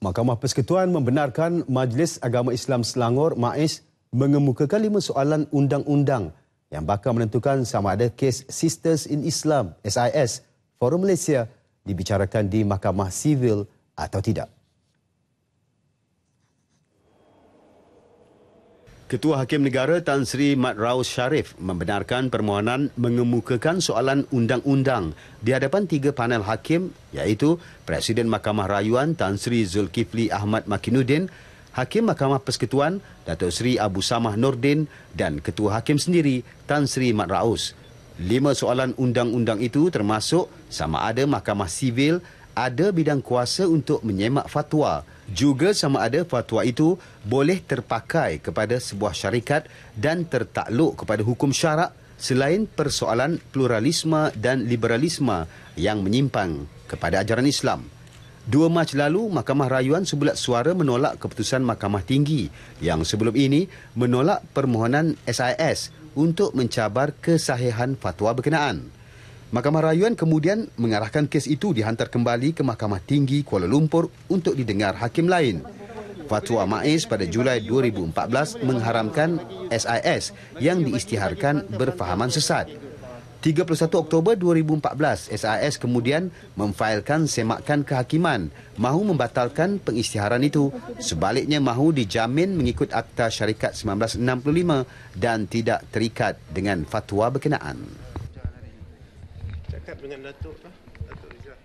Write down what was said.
Mahkamah Persekutuan membenarkan Majlis Agama Islam Selangor MAIS mengemukakan lima soalan undang-undang yang bakal menentukan sama ada kes Sisters in Islam SIS Forum Malaysia dibicarakan di Mahkamah Sivil atau tidak. Ketua Hakim Negara Tan Sri Mat Raus Sharif membenarkan permohonan mengemukakan soalan undang-undang di hadapan tiga panel hakim iaitu Presiden Mahkamah Rayuan Tan Sri Zulkifli Ahmad Makinuddin, Hakim Mahkamah Persekutuan Datuk Sri Abu Samah Nordin dan Ketua Hakim sendiri Tan Sri Mat Raus. Lima soalan undang-undang itu termasuk sama ada Mahkamah Sivil ada bidang kuasa untuk menyemak fatwa juga sama ada fatwa itu boleh terpakai kepada sebuah syarikat dan tertakluk kepada hukum syarak selain persoalan pluralisme dan liberalisme yang menyimpang kepada ajaran Islam. 2 Mac lalu, Mahkamah Rayuan sebulat suara menolak keputusan Mahkamah Tinggi yang sebelum ini menolak permohonan SIS untuk mencabar kesahihan fatwa berkenaan. Mahkamah Rayuan kemudian mengarahkan kes itu dihantar kembali ke Mahkamah Tinggi Kuala Lumpur untuk didengar hakim lain. Fatwa MAIS pada Julai 2014 mengharamkan SIS yang diisytiharkan berfahaman sesat. 31 Oktober 2014, SIS kemudian memfailkan semakan kehakiman mahu membatalkan pengisytiharan itu. Sebaliknya mahu dijamin mengikut Akta Syarikat 1965 dan tidak terikat dengan fatwa berkenaan cakap dengan Datuk lah, Datuk Rizal.